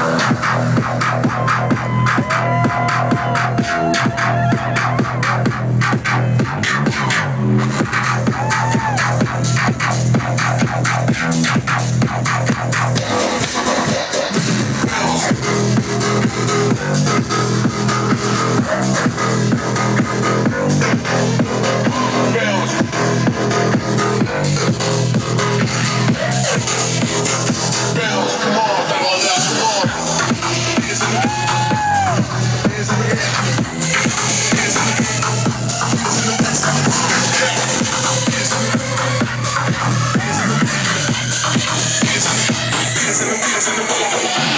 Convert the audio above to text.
Yes, again, and the.